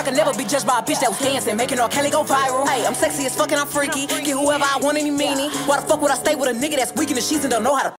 I can never be judged by a bitch that was dancing, making R. Kelly go viral. Hey, I'm sexy as fuck and I'm freaky. Get whoever I want, any meanie. Why the fuck would I stay with a nigga that's weak in the sheets and don't know how to